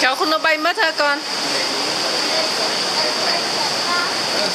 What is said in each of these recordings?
Cháu không nó bay mất hả con?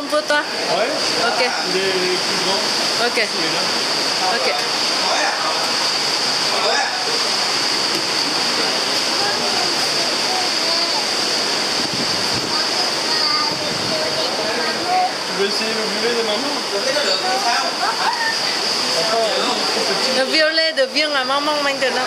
pour toi Ouais. Ok. Il est plus grand. Ok. Ok. Tu veux essayer le violet de maman Le violet devient la maman maintenant. Hein?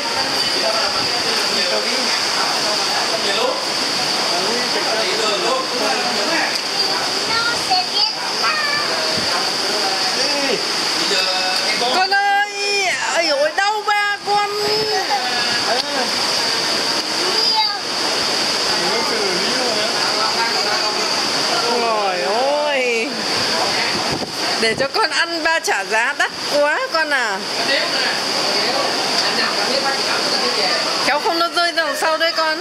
cho con ăn ba trả giá đắt quá con à Cháu không nó rơi ra đằng sau đấy con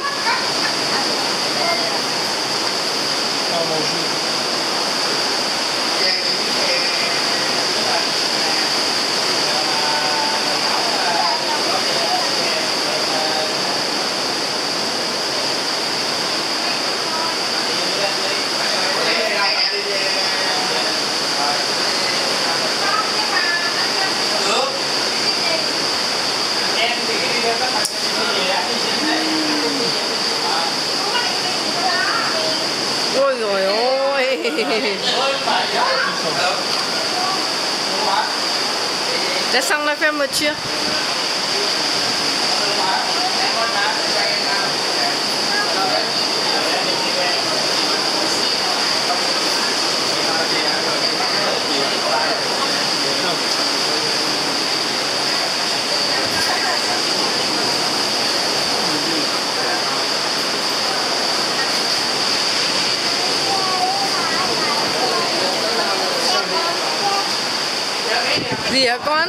Đã xong live gì hả con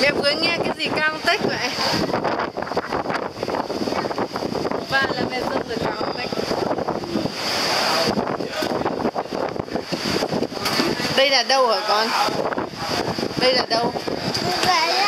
mẹ vừa nghe cái gì cao tách vậy và là mẹ dân được cao đây là đâu hả con đây là đâu dạ,